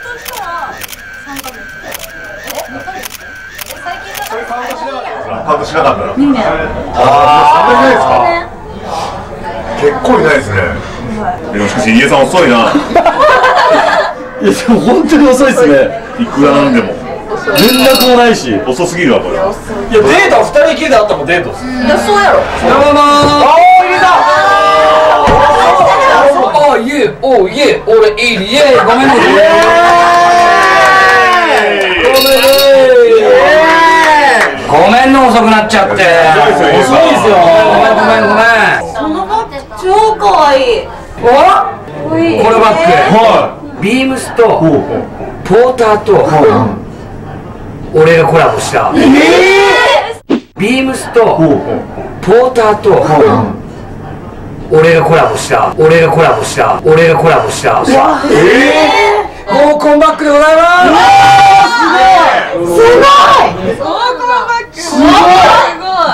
としたら三ヶ月。え二ヶ月。え最近じゃなくてカウントしなかったら二年ああそんなにないですか結構いないですねでもしかし家さん遅いないやでも本当に遅いですねいくらなんでも連絡もないし遅すぎるわこれいやデート二人きりで会ったもんデートっすいやそうやろどうもーおー入れたイエおーイエ俺いいイエごめんねごめんね遅くなっちゃって遅いですよごめんごめんごめんこのバッグ超可愛いおこれバッグビームスとポーターと俺がコラボしたビームスとポーターと俺がコラボした。俺がコラボした。俺がコラボした。合コンバッグでございます。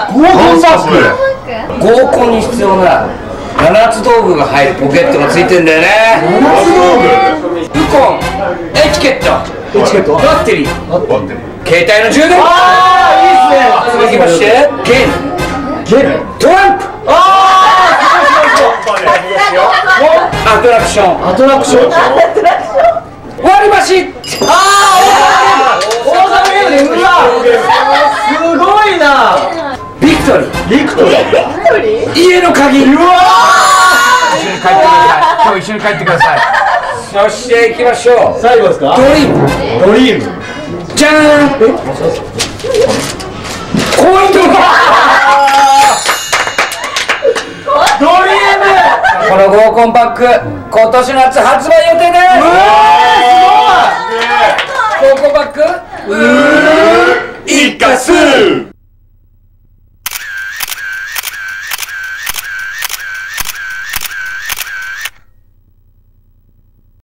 合コンバッグ合コンに必要な。七つ道具が入るポケットがついてんだよね。ウコン。エチケット。エチケットバッテリー。バッテリー。携帯の充電。ああいいっすね。続きまして。ゲーム。ゲーム。トランプああアトラクション。アトラクション？割り箸。ああ大阪ゲームでうわ。すごいな。ビクトリー。ビクトリー。家の鍵。うわ一緒に帰ってください今日一緒に帰ってください。そして行きましょう。最後ですか？ドリーム。ドリーム。じゃーん。コイントがド合コンパック今年の夏発売予定です。合コンパック？一過数